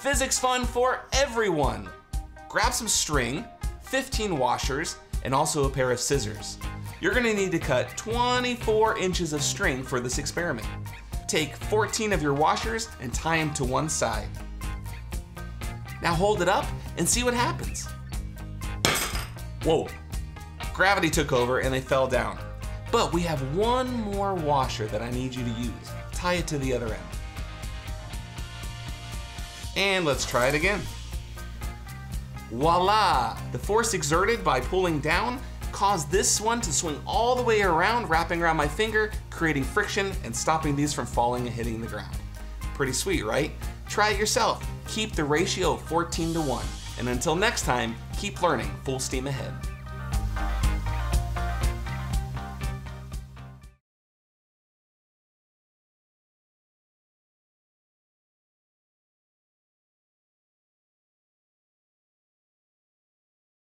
physics fun for everyone. Grab some string, 15 washers, and also a pair of scissors. You're gonna need to cut 24 inches of string for this experiment. Take 14 of your washers and tie them to one side. Now hold it up and see what happens. Whoa, gravity took over and they fell down. But we have one more washer that I need you to use. Tie it to the other end. And let's try it again. Voila! The force exerted by pulling down caused this one to swing all the way around, wrapping around my finger, creating friction and stopping these from falling and hitting the ground. Pretty sweet, right? Try it yourself. Keep the ratio 14 to 1. And until next time, keep learning full steam ahead.